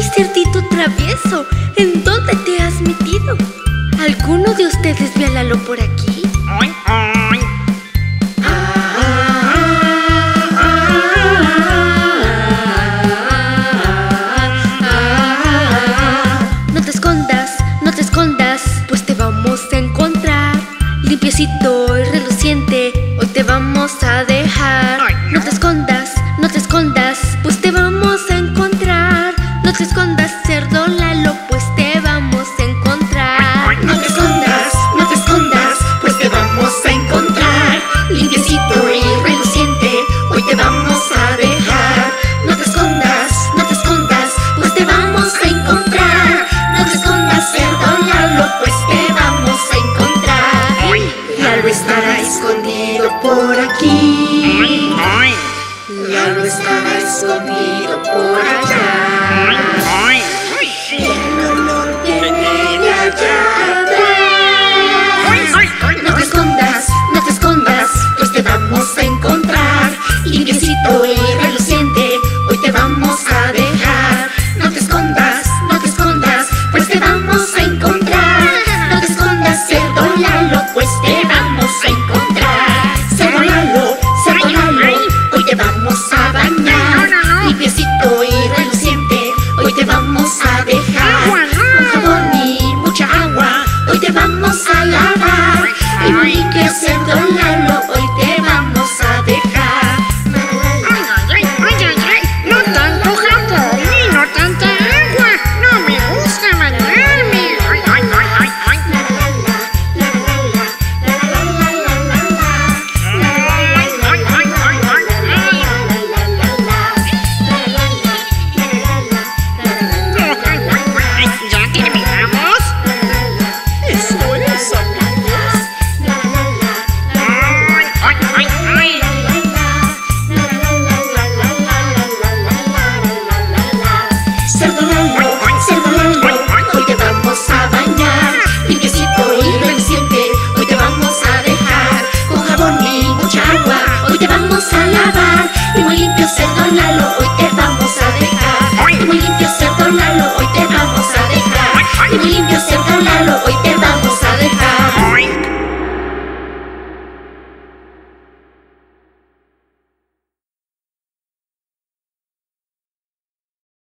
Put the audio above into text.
¡Ay, cerdito travieso! ¿En dónde te has metido? ¿Alguno de ustedes ve a Lalo por aquí? Ay, ay. No te escondas, no te escondas, pues te vamos a encontrar. Limpiecito y reluciente, hoy te vamos a dejar. No. te escondas, por aquí. ay, Lalo estará escondido por allá. y muy limpio se dónalo hoy